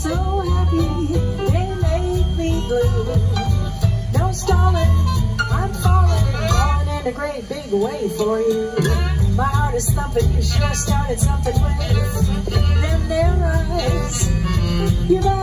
so happy, they make me blue. No stalling, I'm falling, falling in a great big way for you. My heart is thumping, you sure started something with them there eyes. You better